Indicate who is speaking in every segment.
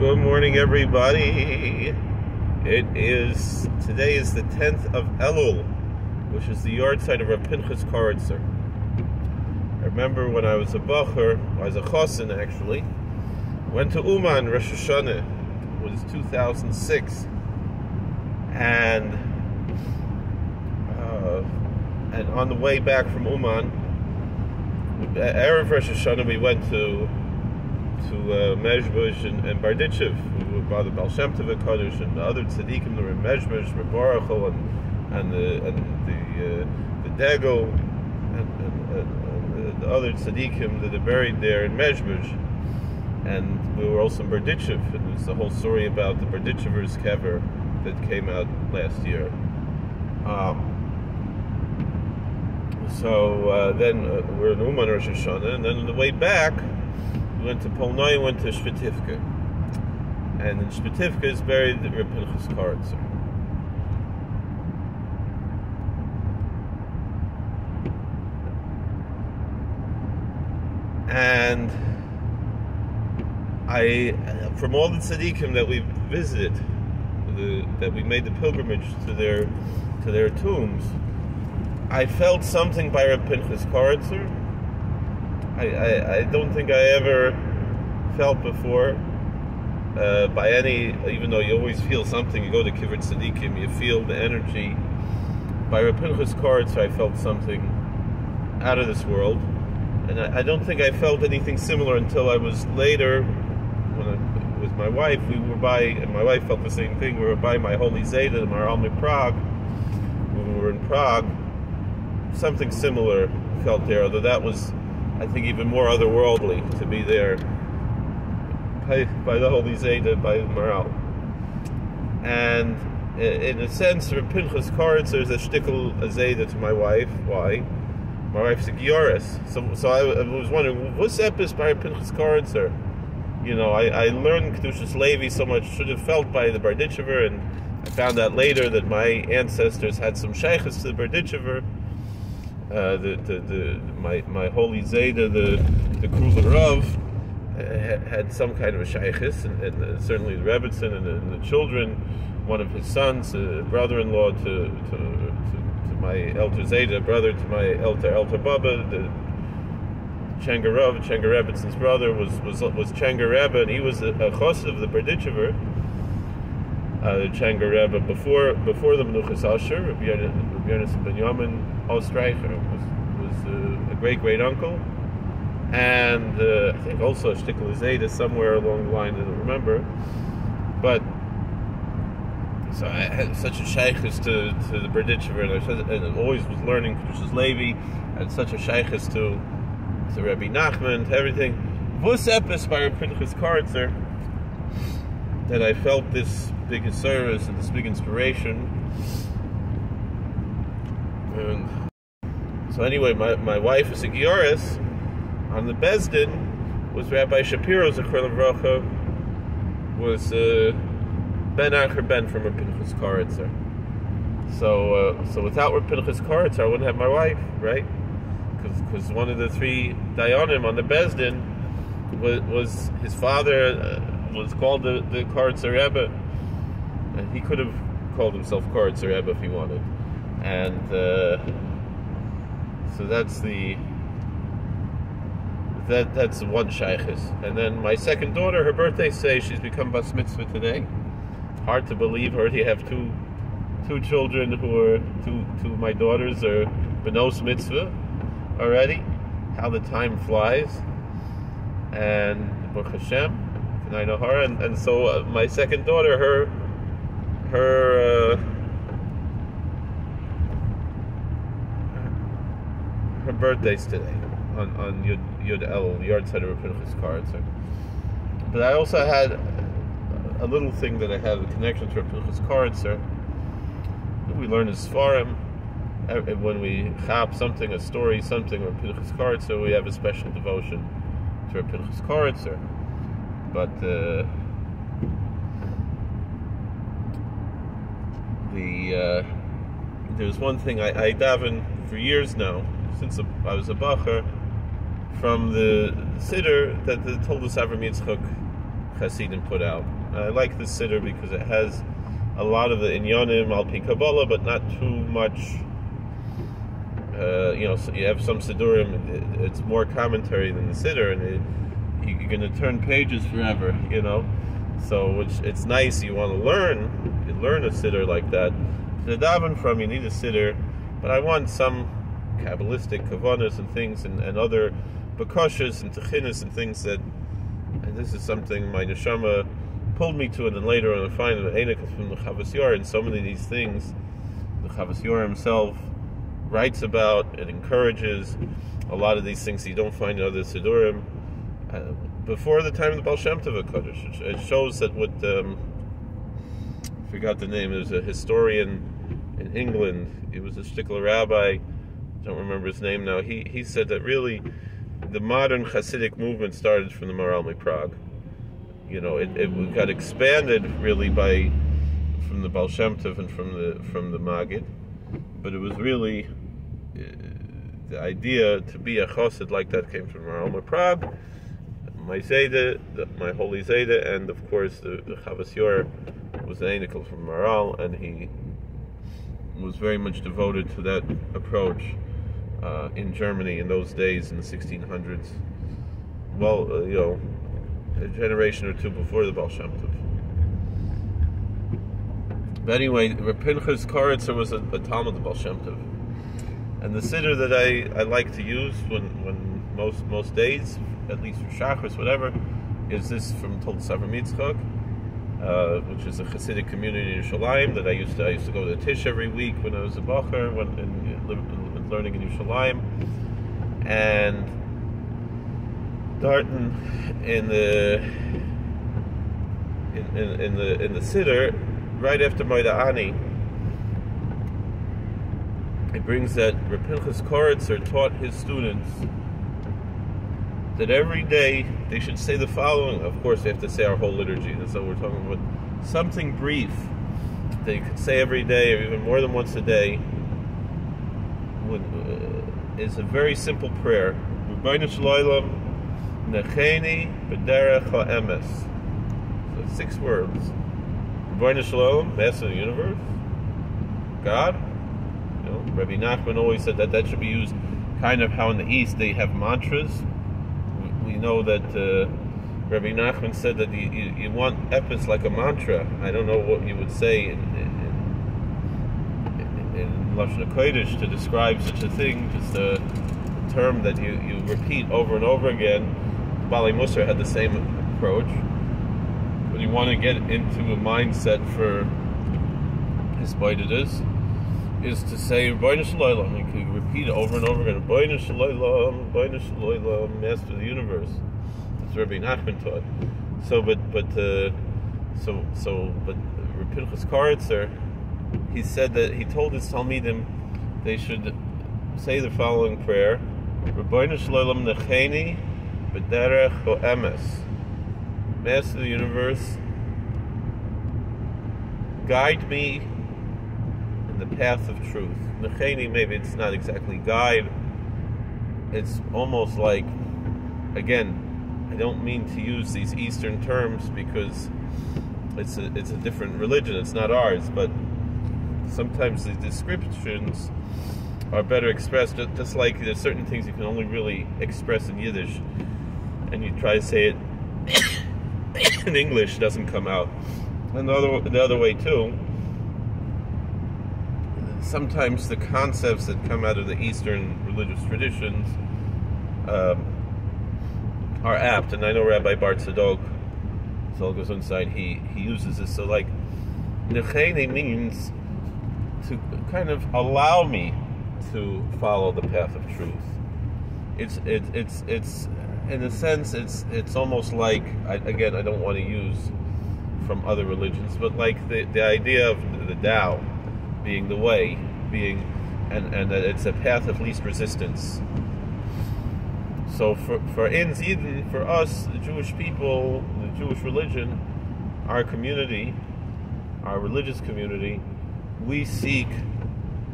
Speaker 1: Good morning, everybody. It is today is the tenth of Elul, which is the yahrzeit of Rav Pinchas Koritzer. I remember when I was a bacher, I was a chosin actually. Went to Uman Rosh Hashanah. It was 2006, and uh, and on the way back from Uman, erev Rosh Hashanah, we went to to uh, Mezhbush and, and were by the Baal Shem Tov Kaddish, and the other tzaddikim, the Mezhbush, Rebarachel, and and the and the uh, the Degel, and, and, and, the other tzaddikim that are buried there in Mezhbush. And we were also in Berditchev, and there's the whole story about the Berditchevers kever that came out last year. Um, so uh, then uh, we're in Uman Rosh Hashanah, and then on the way back, we went to Polnoi, went to Shvetivka. And in Shvetivka is buried the Pinchas Koritzer. And I, from all the tzaddikim that we visited, the, that we made the pilgrimage to their to their tombs, I felt something by Reb Pinchas Koritzer I, I, I don't think I ever felt before uh, by any, even though you always feel something, you go to Kivrei Tzadikim, you feel the energy. By Rapinchas Koritz, I felt something out of this world. And I, I, don't think I felt anything similar until I was later, when I, with my wife, we were by, and my wife felt the same thing, we were by my holy Zayda, my Almi Prague, when we were in Prague. Something similar felt there, although that was I think even more otherworldly to be there by, by the Holy Zayda, by Maharal. And in a sense, for Pinchas Koritz, there's a shtickle Zayda to my wife. Why? My wife's a Gioris. So, so I, was wondering, what's epis by Pinchas Koritzer? You know, I, I learned Kedushas Levi so much, should have felt by the Berditchever, and I found out later that my ancestors had some shaykhs to the Berditchever uh, the, the, the, my, my holy Zayda, the, the Kruger Rav, had some kind of a shaykhis, and, and uh, certainly the Rebbitzin and, and, the children, one of his sons, brother-in-law to, to, to, to, my elder Zayda, brother to my elder elder Baba, the Chenga Rav, Rebbitzin's brother, was was was Chenga Rebbe, and he was a, a chos of the Berditchever uh, Chenga Rebbe before before the Menuchas Asher, Rabbi Yonis Ben Yamin Ostreicher was was uh, a great great uncle, and uh, I think also Shtikl Zayda somewhere along the line. I don't remember, but so I had such a shaykhis to to the Berditchever, and and I always was learning Kedushas Levi, and such a shaykhis to to Rabbi Nachman, to everything. Vus epis by Pinchas Karitzer that I felt this big service and this big inspiration. And so anyway, my, my wife is a Gioris. On the Besdin was Rabbi Shapiro Zechron Rocha was uh, Ben Acher Ben from Rapinchas Karitzer. So uh, so without Rapinchas Karitzer, I wouldn't have my wife, right? Because one of the three Dayanim on the Besdin was, was his father uh, was called the, the Karitzer Rebbe and he could have called himself Koritz Rebbe if he wanted. And uh, so that's the that that's one shaykhis. And then my second daughter, her birthday say she's become bas mitzvah today. Hard to believe. Already have two two children who are two two my daughters are benos mitzvah already. How the time flies. And Baruch Hashem, and I know her. And, and so uh, my second daughter, her her uh, her birthday's today on on Yud, Yud El yahrzeit of Pinchas. So. But I also had a little thing that I have a connection to Pinchas sir. We learn as Svarim when we chap something, a story, something, or Pinchas card, so we have a special devotion to Pinchas sir. But uh, the uh, there's one thing I, I daven for years now since I was a bacher from the siddur that the Toldos Avram Yitzchak Hasidim put out. I like the siddur because it has a lot of the inyanim al Kabbalah, but not too much. Uh, you know, so you have some siddurim. It's more commentary than the siddur, and it, you're going to turn pages forever. You know, so which it's nice. You want to learn, you learn a siddur like that. To daven from, you need a siddur, but I want some kabbalistic kavanas and things, and, and other bakashas and techinas and things that. And this is something my neshama pulled me to, and then later on I find that Einik from the Chavas Yor, and so many of these things the Chavas Yor himself writes about and encourages. A lot of these things you don't find in other Siddurim. Uh, before the time of the Baal Shem Tov it shows that what um, I forgot the name. There's a historian in England. He was a Stickler rabbi. Don't remember his name now. He he said that really the modern Hasidic movement started from the Maharal Prague. You know, it, it got expanded really by from the Baal Shem Tov and from the from the Magid, but it was really uh, the idea to be a chassid like that came from Maharal Prague, my Zayda, my holy Zayda, and of course the, the Chavas Yor was an anical from Maharal, and he was very much devoted to that approach uh, in Germany in those days in the 1600s. Well, uh, you know, a generation or two before the Baal Shem Tov. But anyway, Rapinchas Koritzer was a, a Talmid of Baal Shem Tov. And the siddur that I, I like to use when, when most most days, at least for Shachris, whatever, is this from Tol Savra Mitzchak, uh, which is a Hasidic community in Yerushalayim that I used to I used to go to Tish every week when I was a Bacher, when in, in, in, learning in Yerushalayim, and Darton in the in, in, in the in the sitter right after Moida. It brings that Rapinchas Koritzer taught his students that every day they should say the following. Of course, they have to say our whole liturgy. That's what we're talking about. Something brief that you could say every day, or even more than once a day, is a very simple prayer. So six words. Shalom, Master of the universe. God. You know, Rabbi Nachman always said that that should be used kind of how in the East they have mantras. We, know that uh, Rabbi Nachman said that you, you, you, want epis like a mantra. I don't know what you would say in Lashon Kodesh to describe such a thing, just a term that you, you repeat over and over again Bali Musar had the same approach. When you want to get into a mindset for his it is, is to say Boina Shalaylam. You can repeat it over and over again. Boina Shalaylam, Boina Shalaylam, Master of the Universe. That's Rabbi Nachman taught. So, but but uh, so so but Rapinchas Koritzer, he said that he told his Talmidim they should say the following prayer: Rabbeinu Shalom Necheni B'derech o. Master of the universe, guide me in the path of truth. Necheni, maybe it's not exactly guide. It's almost like, again, I don't mean to use these Eastern terms because it's a, it's a different religion. It's not ours, but sometimes the descriptions are better expressed. Just like there's certain things you can only really express in Yiddish and you try to say it in English, it doesn't come out. And the other, the other way too, sometimes the concepts that come out of the Eastern religious traditions um, are apt. And I know Rabbi Bart Sadok, goes inside, he, he uses this. So, like, Nechene means to kind of allow me to follow the path of truth. It's, it, it's, it's in a sense, it's it's almost like I, again I don't want to use from other religions, but like the the idea of the Tao being the way, being and and that it's a path of least resistance. So for for Inz Eden, for us, the Jewish people, the Jewish religion, our community, our religious community, we seek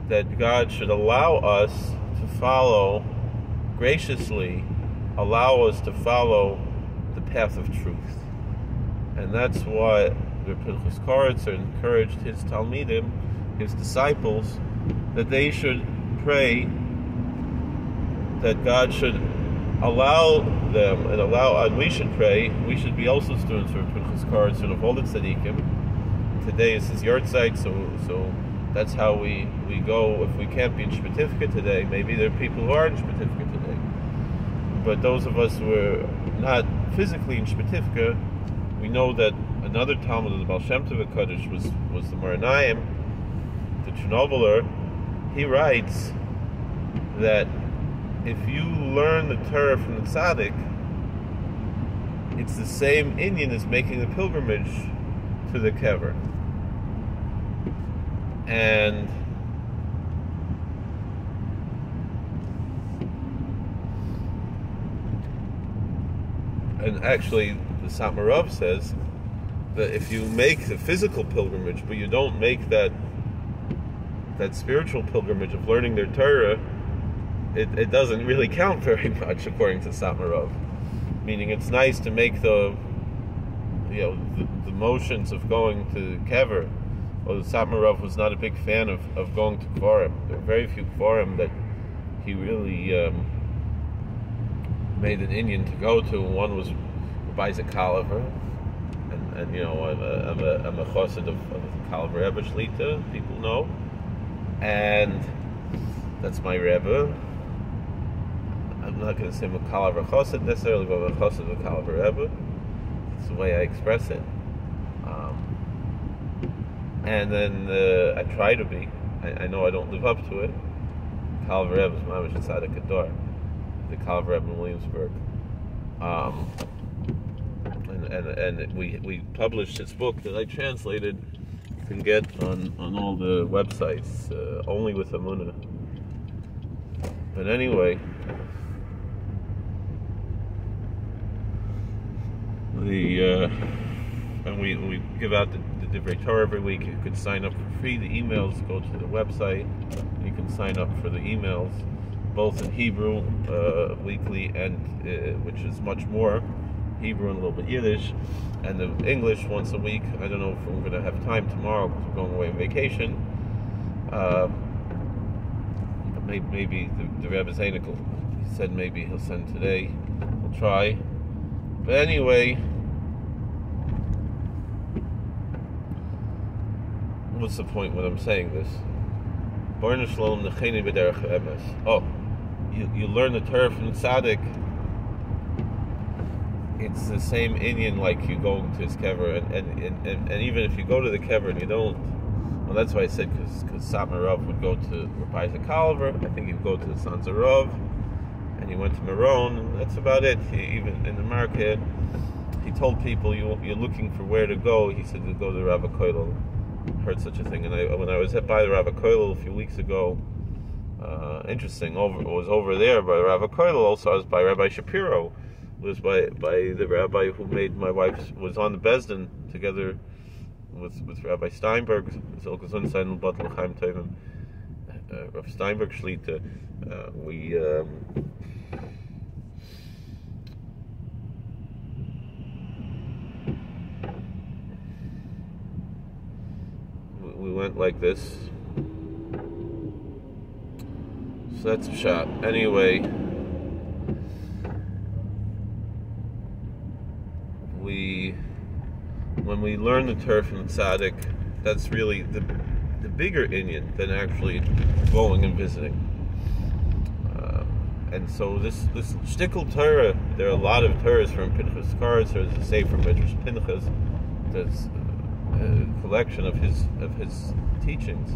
Speaker 1: that God should allow us to follow graciously allow us to follow the path of truth. And that's why the Pinchas Koritzer encouraged his Talmidim, his disciples, that they should pray that God should allow them and allow, and we should pray, we should be also students for Pinchas Koritzer of all the tzaddikim. Today is his yahrzeit, so so that's how we, we go. If we can't be in Shmetifka today, maybe there are people who are in Shmetifka today. But those of us who are not physically in Shmetifka, we know that another Talmid of the Baal Shem Tov Kaddish was, was the Meor Einayim, the Chernobyler. He writes that if you learn the Torah from the Tzaddik, it's the same inyan as making a pilgrimage to the Kever. And and actually the Satmarov says that if you make the physical pilgrimage, but you don't make that that spiritual pilgrimage of learning their Torah, it, it doesn't really count very much according to Satmarov. Meaning it's nice to make the you know the, the motions of going to Kever. Well, Satmarov was not a big fan of, of going to Kvarim. There are very few Kvarim that he really um, made an inyan to go to. One was Rabbi Zakaliver, and, and you know I'm a, I'm a, I'm a chassid of, of Shlita, people know, and that's my Rebbe. I'm not going to say Makalav Chassid necessarily, but Chassid Makalav Rebbe. It's the way I express it. And then uh, I try to be. I, I, know I don't live up to it. Kalav Rebbe is Mamish inside a Kedar. The Rebbe in Williamsburg. Um, and, and, and we, we published his book that I translated. You can get on, on all the websites, uh, only with Amuna. But anyway, the uh, and we we give out the Every week. You can sign up for free. The emails go to the website. You can sign up for the emails, both in Hebrew uh, weekly and uh, which is much more Hebrew and a little bit Yiddish, and the English once a week. I don't know if we're going to have time tomorrow because we're going away on vacation. Uh, maybe, maybe the, the Rebbe Zainikel, said maybe he'll send today. We'll try. But anyway, what's the point when I'm saying this? Oh, you, you learn the Torah from the Tzaddik. It's the same inyan like you going to his kever, and, and, and, and, even if you go to the kever and you don't, well, that's why I said because Satmarov would go to Rabbi Zakaliver, I think he'd go to the Sons of Rav, and he went to Meron, and that's about it. He, even in America, he told people, you, you're looking for where to go. He said to go to Rav Koilel. Heard such a thing, and I, when I was hit by the Rav Koilel a few weeks ago, uh, interesting. Over was over there by Rav Koilel. Also, I was by Rabbi Shapiro. Was by by the rabbi who made my wife was on the Besdin together with with Rabbi Steinberg. Zolka Zunsein Batel Chaim Tovim. Uh, Rav Steinberg Shlita. Uh, we. Um, we went like this. So that's a shot. Anyway, we when we learn the turf the tzaddik, that's really the the bigger inyan than actually going and visiting. Uh, and so this this shtickle Torah, there are a lot of Torahs from Pinchas Karas, there's a say from Midrash Pinchas, there's a collection of his of his teachings.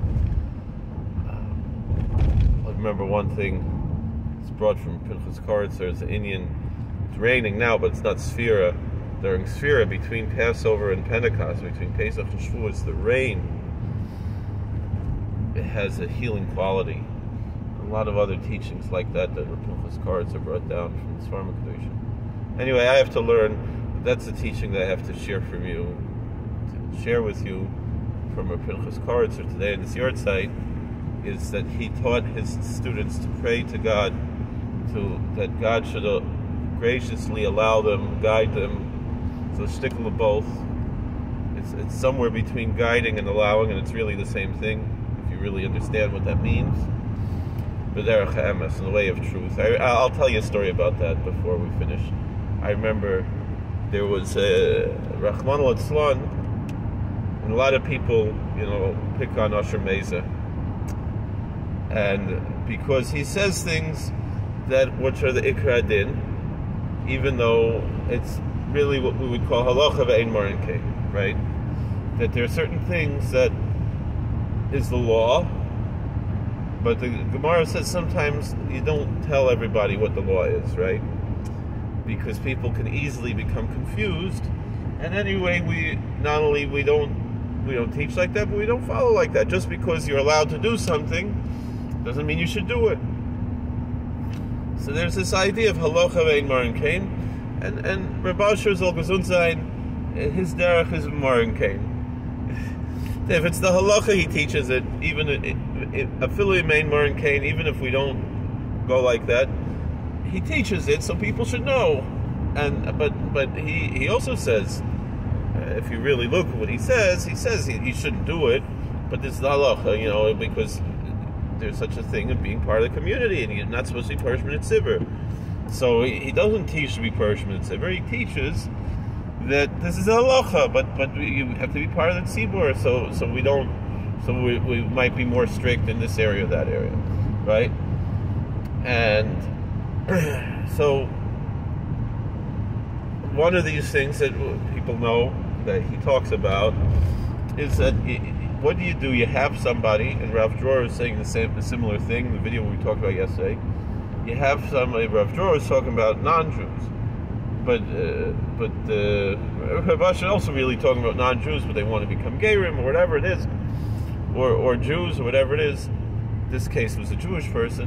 Speaker 1: Uh, I remember one thing. It's brought from Pinchas Karas. There's an inyan. It's raining now, but it's not Sphira. During Sphira, between Passover and Pentecost, between Pesach and Shavuos, the rain it has a healing quality. A lot of other teachings like that that Pinchas Karas are brought down from the Svarma. Anyway, I have to learn. That's the teaching that I have to share from you share with you from a Pinchas Koritzer today in his yahrzeit is that he taught his students to pray to God, to that God should uh, graciously allow them, guide them, so stick them both, It's, it's somewhere between guiding and allowing, and it's really the same thing if you really understand what that means. B'derech emes, in the way of truth. I, I'll tell you a story about that before we finish. I remember there was a Rahman al a lot of people, you know, pick on Asher Meza. And because he says things that which are the Ikar Din, even though it's really what we would call halacha ve'ein marin right? That there are certain things that is the law, but the Gemara says sometimes you don't tell everybody what the law is, right? Because people can easily become confused. And anyway, we not only we don't we don't teach like that, but we don't follow like that. Just because you're allowed to do something doesn't mean you should do it. So there's this idea of halacha ve'ein marin and and Rabbi Asher zal gesund sein, his derech is marin if it's the halacha, he teaches it. Even affiliate main marin even if we don't go like that, he teaches it so people should know. And but but he he also says, if you really look at what he says, he says he, he shouldn't do it, but this is halacha, you know, because there's such a thing of being part of the community, and you're not supposed to be punishment at sivir. So he, he doesn't teach to be punishment at sivir. He teaches that this is halacha, but but you have to be part of the tzibur, so so we don't, so we, we might be more strict in this area, or that area, right? And so one of these things that people know that he talks about is that what do you do? You have somebody, and Ralph Dror is saying the same, a similar thing in the video we talked about yesterday. You have somebody, Ralph Dror is talking about non-Jews but uh, but uh, Rav also really talking about non-Jews, but they want to become Gerim or whatever it is, or or Jews or whatever it is. This case was a Jewish person.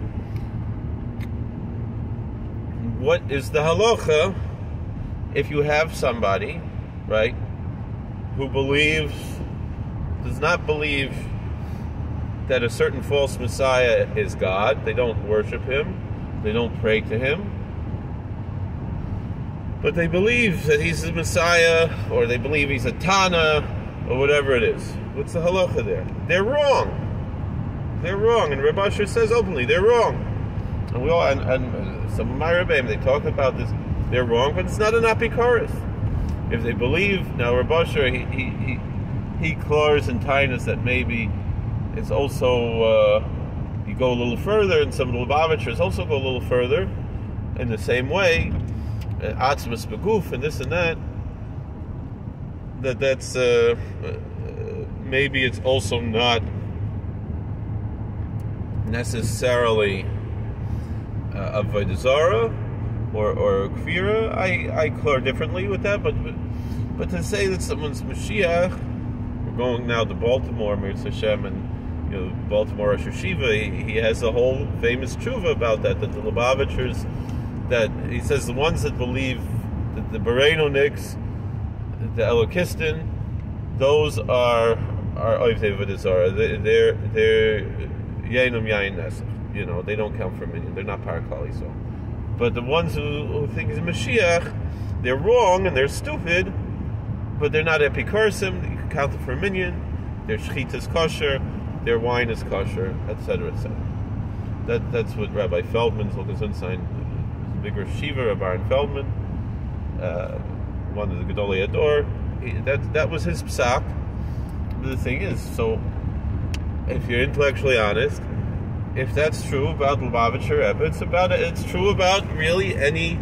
Speaker 1: What is the halacha if you have somebody, right, who believes does not believe that a certain false Messiah is God? They don't worship him. They don't pray to him but they believe that he's the Messiah, or they believe he's a Tana, or whatever it is. What's the halacha there? They're wrong. They're wrong, and Reb Asher says openly they're wrong. And we all, and, and some of my Rebbeim, they talk about this. They're wrong, but it's not an apikaris. If they believe now, Reb Asher, he he he, he claws and tinus that maybe it's also uh, you go a little further, and some of the Lubavitchers also go a little further in the same way atzmas beguf and this and that, that that's uh, uh, maybe it's also not necessarily uh, avodah or or kfira. I I differently with that, but but to say that someone's Mashiach, we're going now to Baltimore, Mirz Hashem, and you know Baltimore Rosh Hashiva, he, he has a whole famous tshuva about that that the Lubavitchers that he says the ones that believe that the Bereno Nix, the Elokistan, those are are oh, Oivtevidis are they're they're Yainum Yain. You know, they don't count for minyan. They're not Paraklali so. But the ones who, who think he's Mashiach, they're wrong and they're stupid, but they're not epikursim, you can count them for a minyan, their shechita is kosher, their wine is kosher, etc., etc. That, that's what Rabbi Feldman's Hulkazunstein bigger Shiva of Aaron Feldman, uh, one of the Gedolei Ador. That that was his psak. The thing is, so if you're intellectually honest, if that's true about Lubavitcher Rebbe, it's about it's true about really any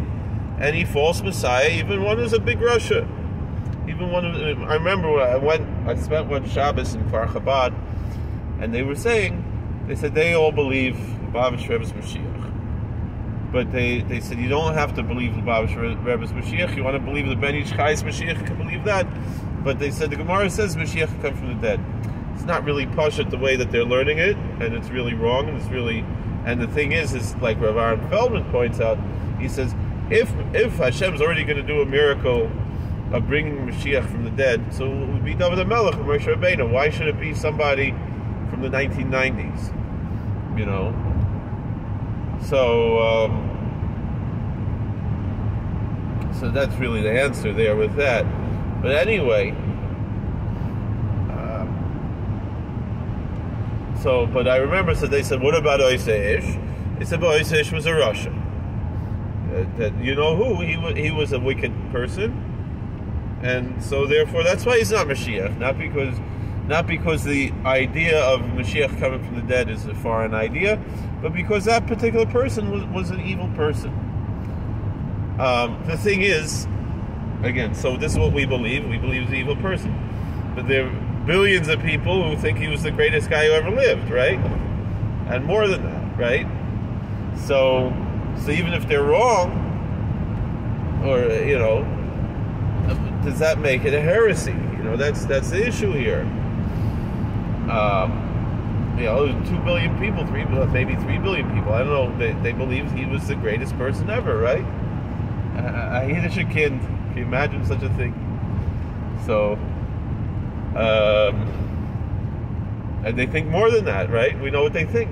Speaker 1: any false messiah, even one who's a big Russia. Even one of I remember when I went, I spent one Shabbos in Kfar Chabad, and they were saying, they said they all believe Lubavitcher Rebbe's Mashiach but they, they said you don't have to believe Babish Rebbe's Mashiach. You want to believe the Ben Ish Chai's Mashiach, you can believe that. But they said the Gemara says Mashiach come from the dead. It's not really pashut the way that they're learning it, and it's really wrong, and it's really. And the thing is, is like Rav Aaron Feldman points out, he says if if Hashem's already going to do a miracle of bringing Mashiach from the dead, so it would be David Melech or Moshe Rabbeinu. Why should it be somebody from the 1990s? You know? So, um, so that's really the answer there with that. But anyway, um, so, but I remember, so they said, what about Oiseish? They said, well, Oiseish was a Russian. Uh, that, you know who? He was, he was a wicked person and so therefore that's why he's not Mashiach, not because not because the idea of Mashiach coming from the dead is a foreign idea, but because that particular person was, was an evil person. Um, the thing is, again, so this is what we believe. We believe he's an evil person, but there are billions of people who think he was the greatest guy who ever lived, right? And more than that, right? So, so even if they're wrong, or you know, does that make it a heresy? You know, that's that's the issue here. Um, you know, two billion people, three maybe three billion people. I don't know. They, they believe he was the greatest person ever, right? I hear that you can. You imagine such a thing? So, um, and they think more than that, right? We know what they think.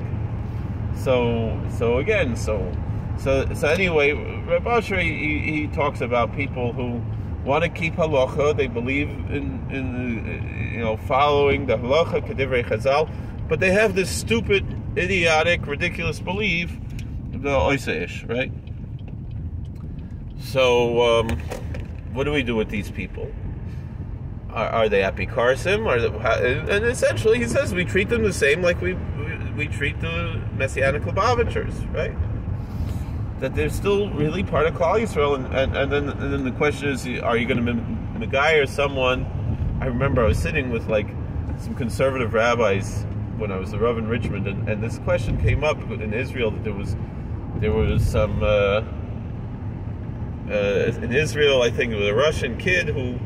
Speaker 1: So, so again, so, so, so anyway, Reb Asher, he, he talks about people who want to keep halacha. They believe in, in you know following the halacha kedivrei Chazal, but they have this stupid, idiotic, ridiculous belief, the oiseish, right? So, um, what do we do with these people? Are, are they apikarsim? Are they, and essentially, he says we treat them the same like we we, we treat the messianic Lubavitchers, right? That they're still really part of Klal Yisrael, and, and, and, then and then the question is, are you going to be a guy or someone? I remember I was sitting with like some conservative rabbis when I was the in Richmond, and, and this question came up in Israel that there was there was some uh, uh, in Israel, I think it was a Russian kid who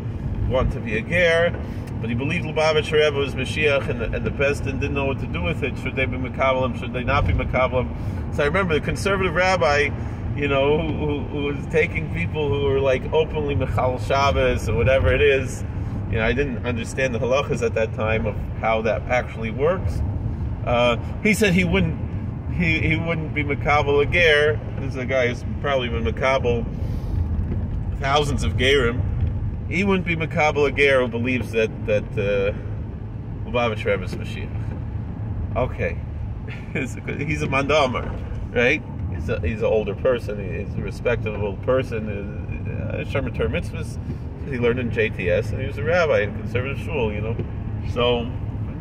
Speaker 1: wanted to be a ger, but he believed Lubavitch Rebbe was Mashiach, and the, and the Besdin didn't know what to do with it. Should they be Makabalim? Should they not be Makabalim? So I remember the conservative rabbi, you know, who, who was taking people who were like openly Michal Shabbos or whatever it is. You know, I didn't understand the halachas at that time of how that actually works. Uh, he said he wouldn't he, he wouldn't be Makabal a. This is a guy who's probably been Makabal thousands of gerim he wouldn't be Makabal Ager who believes that that uh, Lubavitch Rebbe is Mashiach. Okay, he's a mandamar, right? He's a, he's an older person. He's a respectable person. Uh, Sherman Ter mitzvahs. He learned in JTS, and he was a rabbi in conservative shul. You know, so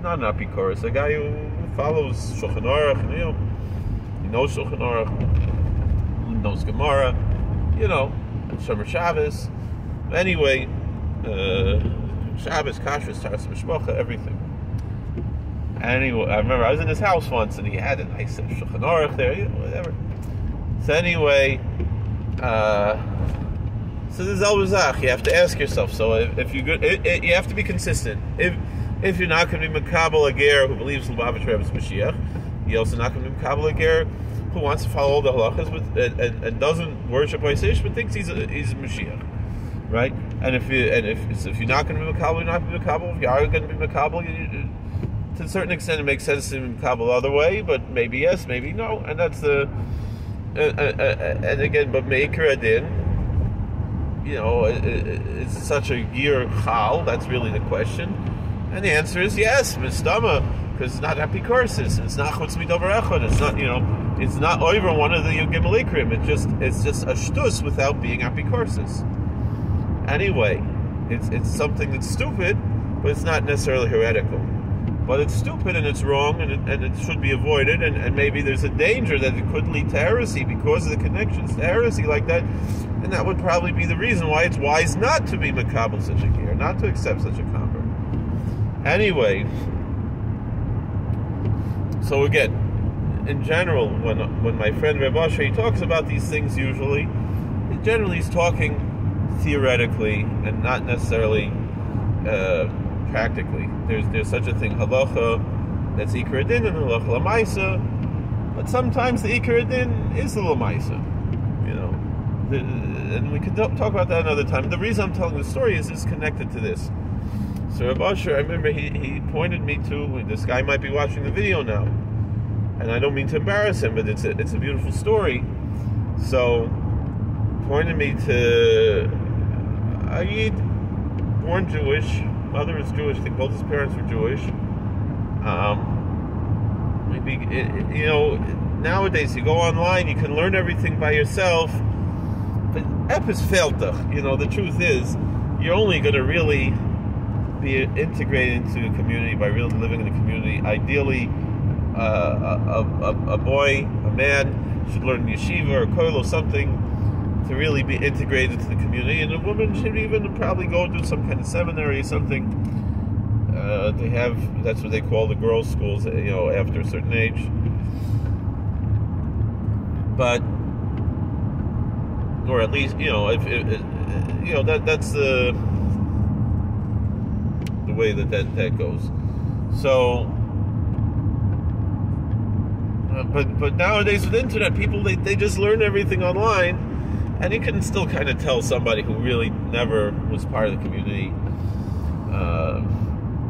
Speaker 1: not an apikoros, a guy who follows Shulchan Aruch, you know, he knows Shulchan Aruch, knows Gemara, you know, Shomer Shabbos. Anyway, uh, Shabbos, Kashrus, Taras Mishpacha, everything. Anyway, I remember I was in his house once and he had a nice Shulchan Aruch there, you know, whatever. So anyway, uh, so this is El Bazach. You have to ask yourself. So if, if you good, it, it, you have to be consistent. If if you're not going to be Makabal Ager who believes Lubavitch Rebbe's Mashiach, you're also not going to be Makabal Ager who wants to follow all the halachas but, and, and, and doesn't worship Isaiah but thinks he's a, he's a Mashiach right? And if you and if if you're not going to be makabel, you're not going to be makabel. If you are going to be makabel, you, to a certain extent, it makes sense to be makabel the other way, but maybe yes, maybe no, and that's the. Uh, uh, uh, and again, but Maker Adin, you know, it's such a year chal. That's really the question, and the answer is yes, mistama, because it's not apikourses, it's not chutz midover it's not you know, it's not over one of the Gimel It's just it's just a shtus without being apikourses anyway. It's it's something that's stupid, but it's not necessarily heretical. But it's stupid and it's wrong and it, and it should be avoided. And, and maybe there's a danger that it could lead to heresy because of the connections to heresy like that. And that would probably be the reason why it's wise not to be makabel such a gear, not to accept such a convert. Anyway, so again, in general, when when my friend Reb Asher, he talks about these things usually, generally he's talking theoretically and not necessarily uh, practically. There's there's such a thing halacha that's ikar din and halacha lamaisa, but sometimes the ikar din is the lamaisa. You know, the, and we could talk about that another time. The reason I'm telling the story is it's connected to this. So Rav Asher, I remember he, he pointed me to this guy might be watching the video now, and I don't mean to embarrass him, but it's a, it's a beautiful story. So pointed me to Ayid, born Jewish, mother is Jewish. I think both his parents were Jewish. Um, maybe you know nowadays you go online, you can learn everything by yourself. But epis feltach, you know, the truth is, you're only going to really be integrated into a community by really living in a community. Ideally, uh, a, a, a, boy, a man, should learn yeshiva or koil or something to really be integrated to the community, and a woman should even probably go to some kind of seminary or something. Uh, they have that's what they call the girls' schools, you know, after a certain age. But, or at least, you know, if, if, if you know that that's the the way that that, that goes. So, uh, but but nowadays with internet, people they, they just learn everything online, and you can still kind of tell somebody who really never was part of the community. Uh,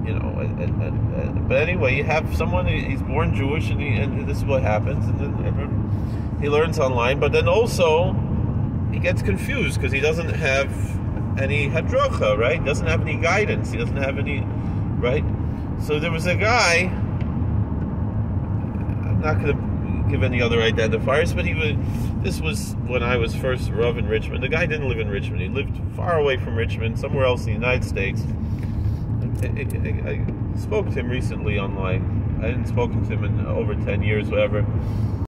Speaker 1: you know, and, and, and, but anyway, you have someone he's born Jewish, and, he, and this is what happens, and then he learns online. But then also, he gets confused because he doesn't have any hadrocha, right? Doesn't have any guidance. He doesn't have any, right? So there was a guy. I'm not going to give any other identifiers, but he was. This was when I was first Rav in Richmond. The guy didn't live in Richmond. He lived far away from Richmond, somewhere else in the United States. I, I, I spoke to him recently online. I hadn't spoken to him in over ten years, whatever.